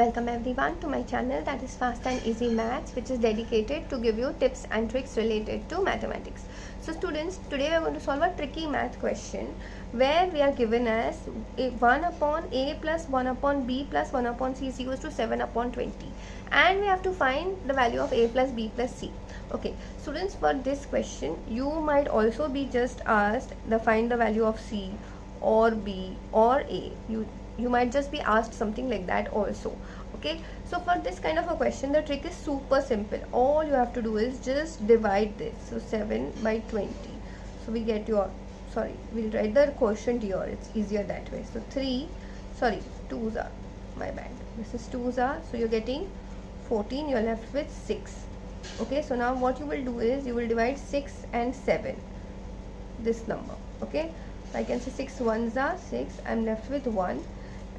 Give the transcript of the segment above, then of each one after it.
Welcome everyone to my channel that is Fast and Easy Maths which is dedicated to give you tips and tricks related to mathematics. So students, today we are going to solve a tricky math question where we are given as 1 upon a plus 1 upon b plus 1 upon c is equals to 7 upon 20 and we have to find the value of a plus b plus c. Okay, students for this question you might also be just asked the find the value of c or b or a. You you might just be asked something like that also okay? So for this kind of a question the trick is super simple. All you have to do is just divide this. So 7 by 20 so we get your sorry we'll write the quotient here. It's easier that way. So 3 sorry 2s are my bad. This is 2s are so you're getting 14 you're left with 6 okay so now what you will do is you will divide 6 and 7 this number okay? So I can say 6 ones are 6 I'm left with 1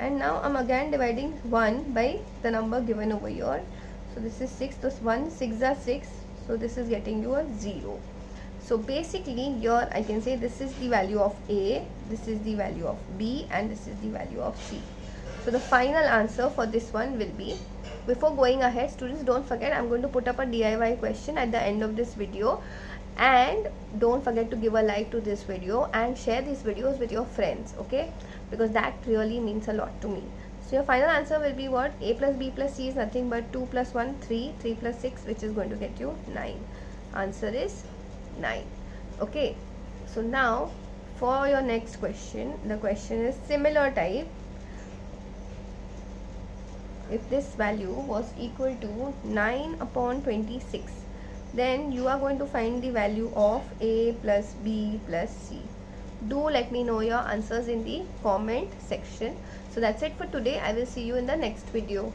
and now I'm again dividing 1 by the number given over here. So this is 6 plus 1 6 are 6 so this is getting you a 0 so basically here I can say this is the value of A this is the value of B and this is the value of C. So the final answer for this one will be before going ahead students don't forget I'm going to put up a DIY question at the end of this video and don't forget to give a like to this video and share these videos with your friends okay? Because that really means a lot to me. So your final answer will be what? A plus b plus c is nothing but 2 plus 1 3 3 plus 6 which is going to get you 9 answer is 9 okay so now for your next question the question is similar type. If this value was equal to 9 upon 26 then you are going to find the value of a plus b plus c. Do let me know your answers in the comment section. So that's it for today. I will see you in the next video